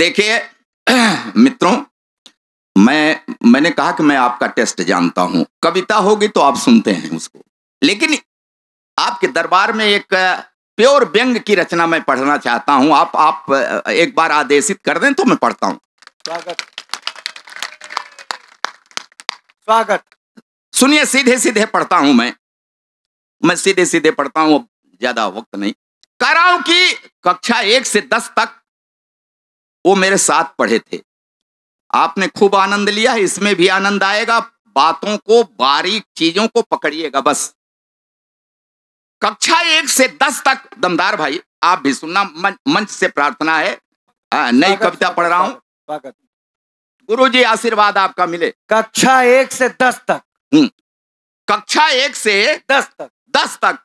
देखिए मित्रों मैं मैंने कहा कि मैं आपका टेस्ट जानता हूँ। कविता होगी तो आप सुनते हैं उसको। लेकिन आपके दरबार में एक प्योर व्यंग की रचना मैं पढ़ना चाहता हूँ। आप आप एक बार आदेशित कर दें तो मैं पढ़ता हूँ। स्वागत। स्वागत। सुनिए सीधे सीधे पढ़ता हूँ मैं। मैं सीधे सीधे पढ़ता हूँ ज़्यादा वक्त नहीं। कह रहा हूँ कि कक्षा एक से दस तक वो मेरे साथ पढ़े थे। आपने खूब आनंद लिया इसमें भी आनंद आएगा। बातों को बारीक चीज़ों को पकड़िएगा बस। कक्षा एक से दस तक दमदार भाई आप भी सुनना मंच से प्रार्थना है। नई कविता पढ़ रहा हूँ। स्वागत। गुरु जी आशीर्वाद आपका मिले। कक्षा एक से दस तक। हम्म। कक्षा एक से दस तक। दस तक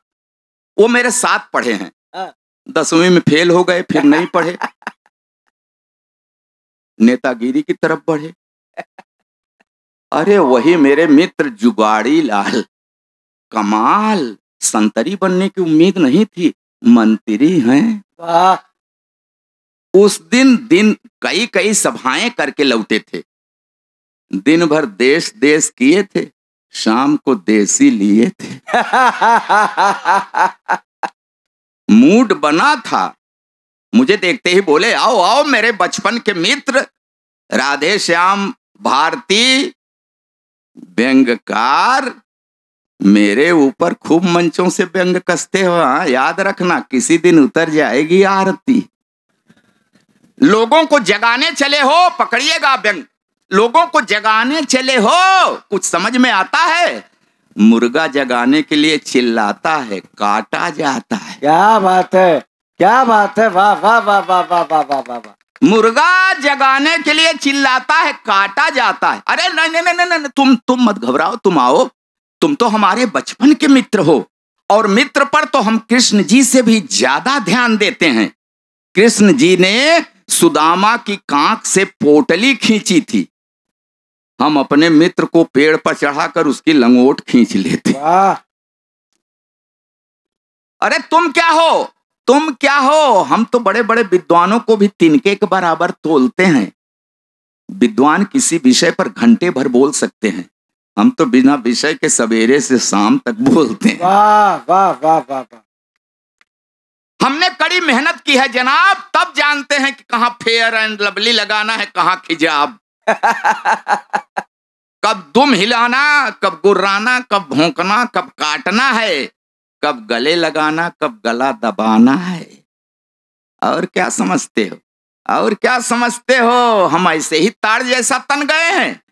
वो मेरे साथ पढ़े हैं। हाँ। दसवीं में फेल हो गए फिर नहीं पढ़े। नेतागिरी की तरफ़ बढ़े। अरे वही मेरे मित्र जुगाड़ी लाल कमाल संतरी बनने की उम्मीद नहीं थी। मंत्री हैं। उस दिन दिन कई कई सभाएँ करके लौटे थे। दिन भर देश देश किए थे शाम को देसी लिए थे। मूड बना था। मुझे देखते ही बोले, आओ आओ मेरे बचपन के मित्र, राधे श्याम भारती, व्यंगकार, मेरे ऊपर खूब मंचों से व्यंग कसते हो हाँ याद रखना, किसी दिन उतर जाएगी आरती। लोगों को जगाने चले हो, पकड़िएगा व्यंग। लोगों को जगाने चले हो, कुछ समझ में आता है? मुर्गा जगाने के लिए चिल्लाता है, काटा जाता है। क्या बात है? क्या बात है? वाह वाह वाह वाह वाह वाह वाह वाह वाह। मुर्गा जगाने के लिए चिल्लाता है काटा जाता है। अरे नहीं नहीं नहीं नहीं तुम तुम मत घबराओ तुम आओ। तुम तो हमारे बचपन के मित्र हो और मित्र पर तो हम कृष्ण जी से भी ज़्यादा ध्यान देते हैं। कृष्ण जी ने सुदामा की कांख से पोटली खींची थी। हम अपने मित्र को पेड़ पर चढ़ाकर उसकी लंगोट खींच लेते। अरे तुम क्या हो? तुम क्या हो? हम तो बड़े बड़े विद्वानों को भी तिनके के बराबर तोलते हैं। विद्वान किसी विषय पर घंटे भर बोल सकते हैं। हम तो बिना विषय के सवेरे से शाम तक बोलते हैं। वाह वाह वाह वाह वाह। हमने कड़ी मेहनत की है जनाब। तब जानते हैं कि कहाँ फेयर एंड लवली लगाना है कहाँ खिजाब। कब दुम हिलाना कब गुर्राना कब भोंकना कब काटना है। कब गले लगाना कब गला दबाना है। और क्या समझते हो? और क्या समझते हो? हम ऐसे ही ताड़ जैसा तन गए हैं।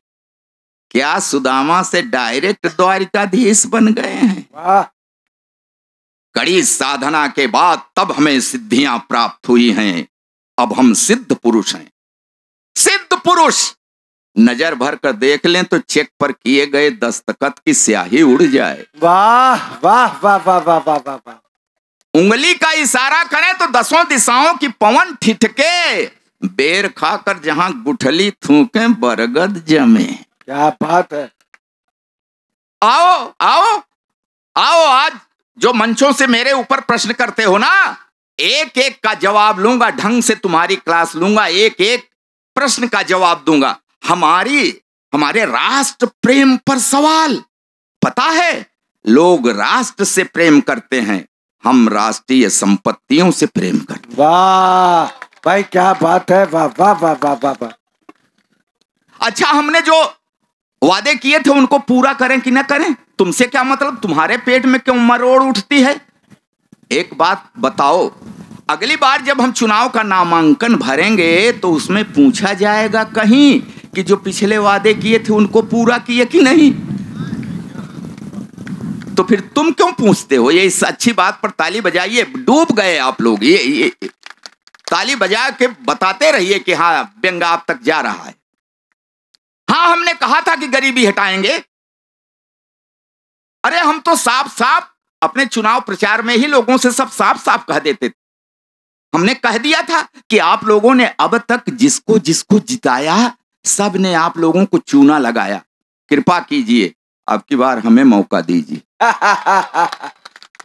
क्या सुदामा से डायरेक्ट द्वारिकाधीश बन गए हैं? कड़ी साधना के बाद तब हमें सिद्धियाँ प्राप्त हुई हैं। अब हम सिद्ध पुरुष हैं। सिद्ध पुरुष! नज़र भर कर देख लें तो चेक पर किए गए दस्तखत की स्याही उड़ जाए। वाह वाह वाह वाह वाह वाह वाह वाह। उंगली का इशारा करें तो दसों दिशाओं की पवन ठिठके। बेर खाकर जहाँ गुठली थूके बरगद जमे। क्या बात है। आओ आओ आओ आज जो मंचों से मेरे ऊपर प्रश्न करते हो ना एक एक का जवाब लूँगा ढंग से तुम्हारी क्लास लूँगा एक एक प्रश्न का जवाब दूँगा। हमारी हमारे राष्ट्र प्रेम पर सवाल। पता है लोग राष्ट्र से प्रेम करते हैं हम राष्ट्रीय संपत्तियों से प्रेम करते हैं। वाह भाई क्या बात है वाह वाह वाह वाह वाह वाह। अच्छा हमने जो वादे किए थे उनको पूरा करें कि ना करें? तुमसे क्या मतलब? तुम्हारे पेट में क्यों मरोड़ उठती है? एक बात बताओ अगली बार जब हम चुनाव का नामांकन भरेंगे तो उसमें पूछा जाएगा कहीं कि जो पिछले वादे किए थे उनको पूरा किए कि नहीं? तो फिर तुम क्यों पूछते हो? ये इस अच्छी बात पर ताली बजाइए। डूब गए आप लोग। ये, ये ताली बजा के बताते रहिए कि हाँ व्यंग आप तक जा रहा है। हाँ हमने कहा था कि गरीबी हटाएँगे। अरे हम तो साफ़ साफ़ अपने चुनाव प्रचार में ही लोगों से सब साफ़ साफ़ कह देते थे। हमने कह दिया था कि आप लोगों ने अब तक जिसको जिसको जिताया सबने आप लोगों को चूना लगाया। कृपा कीजिए अब की बार हमें मौका दीजिए।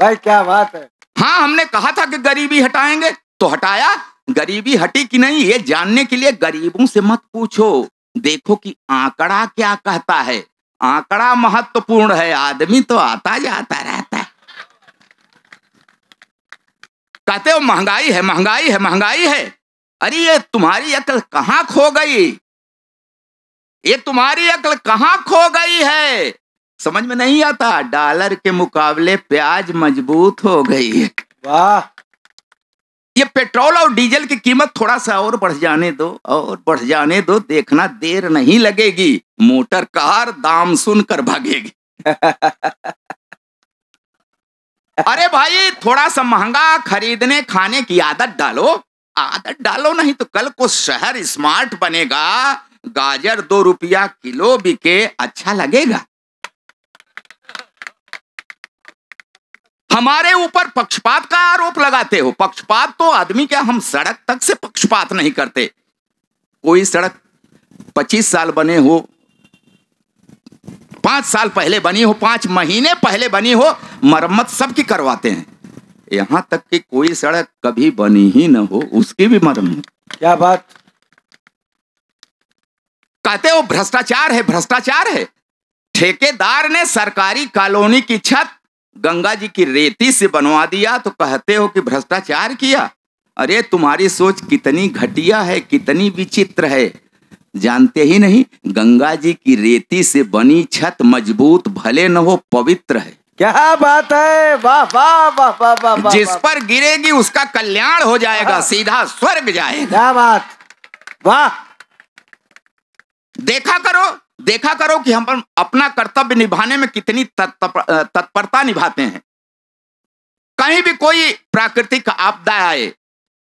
भाई क्या बात है? हाँ हमने कहा था कि गरीबी हटाएँगे तो हटाया। गरीबी हटी कि नहीं ये जानने के लिए गरीबों से मत पूछो। देखो कि आंकड़ा क्या कहता है। आंकड़ा महत्वपूर्ण है आदमी तो आता जाता रहता है। कहते हो महँगाई है महँगाई है महँगाई है। अरे ये तुम्हारी अकल कहाँ खो गई? ये तुम्हारी अकल कहाँ खो गई है? समझ में नहीं आता डॉलर के मुकाबले प्याज मज़बूत हो गई है। वाह। ये पेट्रोल और डीजल की कीमत थोड़ा सा और बढ़ जाने दो और बढ़ जाने दो देखना देर नहीं लगेगी मोटर कार दाम सुनकर भागेगी। अरे भाई थोड़ा सा महँगा खरीदने खाने की आदत डालो। आदत डालो नहीं तो कल को शहर स्मार्ट बनेगा। गाजर दो रुपया किलो बिके अच्छा लगेगा? हमारे ऊपर पक्षपात का आरोप लगाते हो। पक्षपात तो आदमी क्या हम सड़क तक से पक्षपात नहीं करते? कोई सड़क पच्चीस साल बने हो, पाँच साल पहले बनी हो, पाँच महीने पहले बनी हो, मरम्मत सबकी करवाते हैं। यहाँ तक कि कोई सड़क कभी बनी ही ना हो, उसकी भी मरम्मत। क्या बात? कहते हो भ्रष्टाचार है भ्रष्टाचार है। ठेकेदार ने सरकारी कॉलोनी की छत गंगा जी की रेती से बनवा दिया तो कहते हो कि भ्रष्टाचार किया? अरे तुम्हारी सोच कितनी घटिया है कितनी विचित्र है। जानते ही नहीं गंगा जी की रेती से बनी छत मज़बूत भले न हो पवित्र है। क्या बात है? वाह वाह वाह वाह वाह वाह जिस पर गिरेगी उसका कल्याण हो जाएगा हाँ। सीधा स्वर्ग जाएगा। क्या बात। वाह देखा करो देखा करो कि हम अपना कर्तव्य निभाने में कितनी तत्परता निभाते हैं। कहीं भी कोई प्राकृतिक आपदा आए,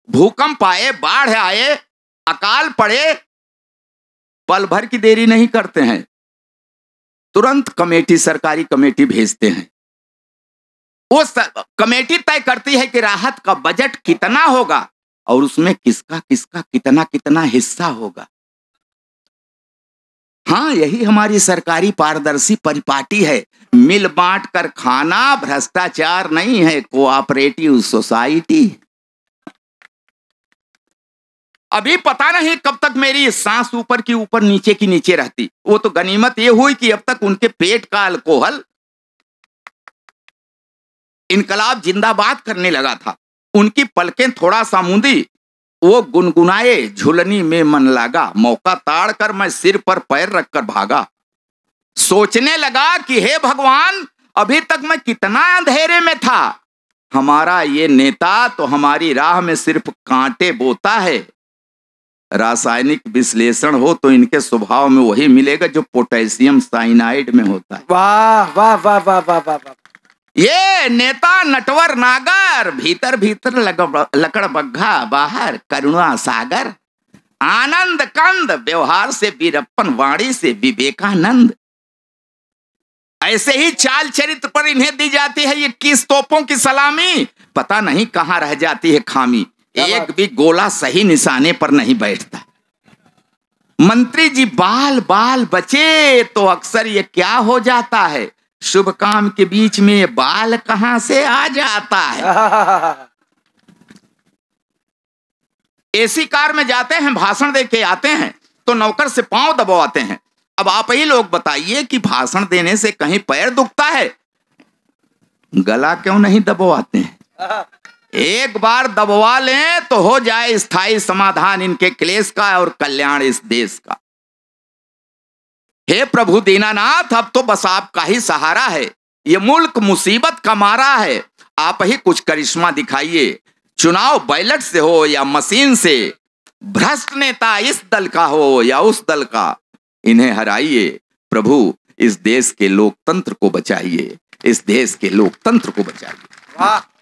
भूकंप आए, बाढ़ आए, अकाल पड़े, पल भर की देरी नहीं करते हैं। तुरंत कमेटी, सरकारी कमेटी भेजते हैं। वो कमेटी तय करती है कि राहत का बजट कितना होगा और उसमें किसका किसका कितना कितना हिस्सा होगा। हाँ यही हमारी सरकारी पारदर्शी परिपाटी है। मिल बांट कर खाना, भ्रष्टाचार नहीं है कोऑपरेटिव सोसाइटी अभी पता नहीं कब तक मेरी सांस ऊपर की ऊपर, नीचे की नीचे रहती। वो तो गनीमत ये हुई कि अब तक उनके पेट का अल्कोहल इनकलाब जिंदाबाद करने लगा था। उनकी पलकें थोड़ा सा मूंदी वो गुनगुनाए, झुलनी में मन लागा। मौका ताड़ कर मैं सिर पर पैर रखकर भागा। सोचने लगा कि हे भगवान, अभी तक मैं कितना अंधेरे में था। हमारा ये नेता तो हमारी राह में सिर्फ़ कांटे बोता है। रासायनिक विश्लेषण हो तो इनके स्वभाव में वही मिलेगा जो पोटेशियम साइनाइड में होता है। वाह वाह वाह वाह वाह वाह। ये नेता नटवर नागर भीतर भीतर लकड़ बग्घा बाहर करुणा सागर आनंद कंद व्यवहार से वीरप्पन वाणी से विवेकानंद। ऐसे ही चाल चरित्र पर इन्हें दी जाती है ये किस तोपों की सलामी। पता नहीं कहाँ रह जाती है खामी। एक भी गोला सही निशाने पर नहीं बैठता। मंत्री जी बाल बाल बचे तो अक्सर ये क्या हो जाता है? शुभ काम के बीच में बाल कहाँ से आ जाता है? एसी कार में जाते हैं भाषण दे के आते हैं तो नौकर से पाँव दबाते हैं। अब आप ही लोग बताइए कि भाषण देने से कहीं पैर दुखता है? गला क्यों नहीं दबवाते हैं? एक बार दबवा लें तो हो जाए स्थायी समाधान इनके क्लेश का और कल्याण इस देश का। हे प्रभु दीनानाथ, अब तो बस आपका ही सहारा है। ये मुल्क मुसीबत का मारा है। आप ही कुछ करिश्मा दिखाइए। चुनाव बैलेट से हो या मशीन से? भ्रष्ट नेता इस दल का हो या उस दल का? इन्हें हराइए। प्रभु, इस देश के लोकतंत्र को बचाइए। इस देश के लोकतंत्र को बचाइए। वाह।